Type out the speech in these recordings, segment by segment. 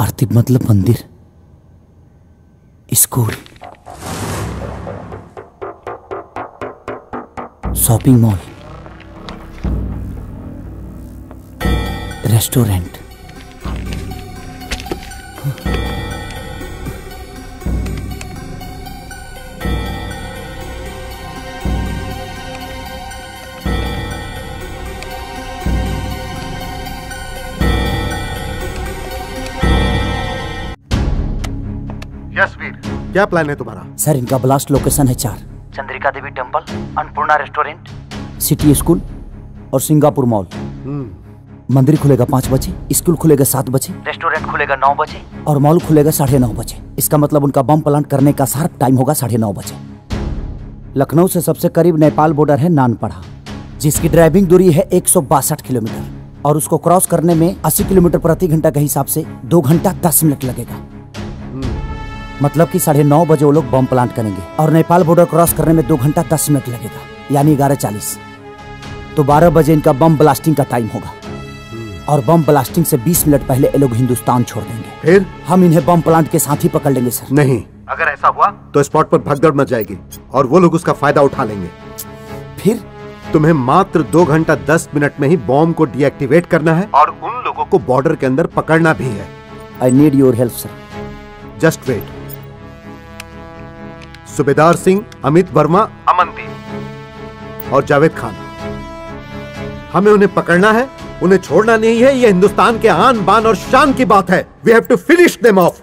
मस्तिब मतलब मंदिर। School. Shopping mall. Restaurant. Yes Veer. क्या प्लान है तुम्हारा? सर इनका ब्लास्ट लोकेशन है चार। Chandrika Devi temple Annapurna restaurant city school और सिंगापुर मॉल। मंदिर खुलेगा पाँच बजे स्कूल खुलेगा सात बजे रेस्टोरेंट खुलेगा नौ बजे। और मॉल खुलेगा साढ़े नौ बजे। इसका मतलब उनका बम प्लांट करने का शार्प टाइम होगा साढ़े नौ बजे। लखनऊ से सबसे करीब नेपाल बॉर्डर है नानपड़ा जिसकी ड्राइविंग दूरी है एक सौ बासठ किलोमीटर और उसको क्रॉस करने में 80 किलोमीटर प्रति घंटा के हिसाब से दो घंटा दस मिनट लगेगा। मतलब कि साढ़े नौ बजे वो लोग बम प्लांट करेंगे। और नेपाल बॉर्डर क्रॉस करने में दो घंटा दस मिनट लगेगा यानी ग्यारह चालीस। तो बारह बजे इनका बम ब्लास्टिंग का टाइम होगा। और बम ब्लास्टिंग से 20 मिनट पहले ये लोग हिंदुस्तान छोड़ देंगे। फिर? हम इन्हें बम प्लांट के साथ ही पकड़ लेंगे सर। नहीं। अगर ऐसा हुआ? तो स्पॉट पर भगदड़ मच जाएगी और वो लोग उसका फ़ायदा उठा लेंगे। फिर? तुम्हें मात्र दो घंटा दस मिनट में ही बॉम्ब को डीएक्टिवेट करना है। और उन लोगों को बॉर्डर के अंदर पकड़ना भी है। I need your help sir just wait Subedar Singh Amit Verma Amandeep. और जावेद खान। हमें उन्हें पकड़ना है उन्हें छोड़ना नहीं है यह हिंदुस्तान के आन बान और शान की बात है। We have to finish them off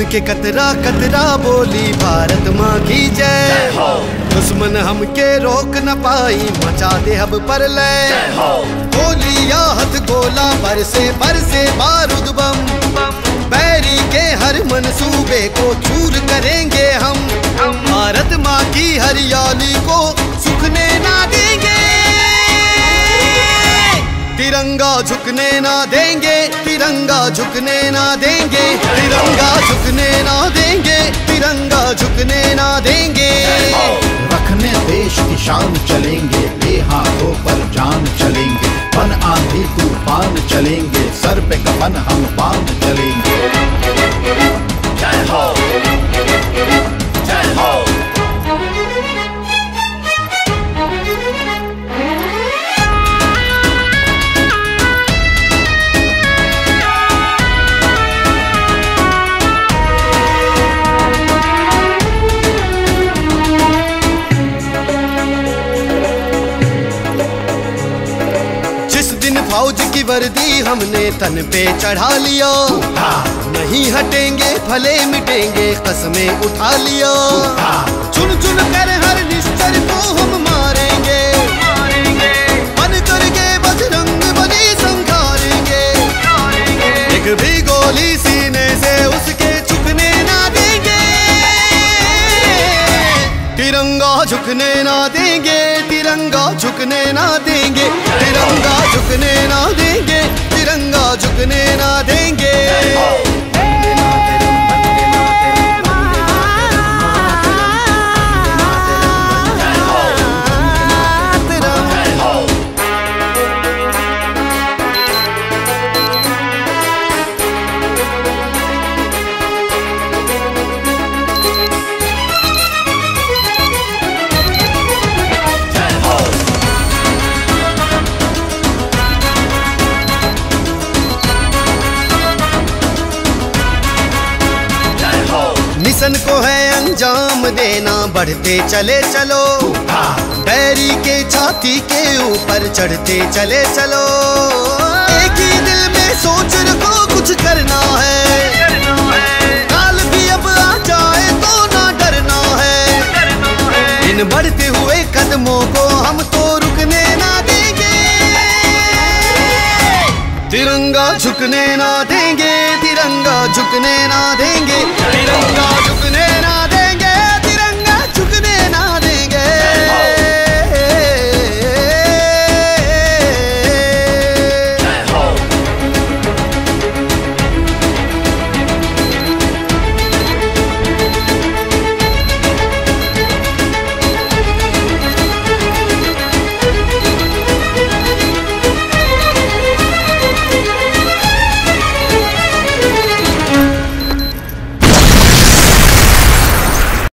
खून के कतरा कतरा बोली भारत माँ की जय। दुश्मन हमके रोक न पाई मचा दे अब पर ले गोली या हथ गोला बरसे बरसे बारूद बम। बैरी के हर मनसूबे को चूर करेंगे हम। भारत माँ की हरियाली को तिरंगा झुकने ना देंगे, तिरंगा झुकने ना देंगे, तिरंगा झुकने ना देंगे, तिरंगा झुकने ना देंगे। रखने देश की शान चलेंगे हाथों पर जान चलेंगे, पन आंधी तूफ़ान चलेंगे, सर पे कफन हम पान चलेंगे। की वर्दी हमने तन पे चढ़ा लिया। नहीं हटेंगे भले मिटेंगे, कसमें उठा लिया। चुन चुन कर हर निश्चर को हम मारेंगे। बन करके बजरंग बली संघारेंगे। एक भी गोली सीने से उसके झुकने ना देंगे। तिरंगा झुकने ना देंगे तिरंगा झुकने ना देंगे तिरंगा झुकने ना देंगे तिरंगा झुकने ना देंगे। मिशन को है अंजाम देना, बढ़ते चले चलो। बैरी के छाती के ऊपर चढ़ते चले चलो। एक ही दिल में सोच रखो, कुछ करना है। काल भी अब आ जाए तो ना डरना है। इन बढ़ते हुए कदमों को हम तो रुकने ना देंगे। तिरंगा झुकने ना देंगे। तिरंगा झुकने ना देंगे। तिरंगा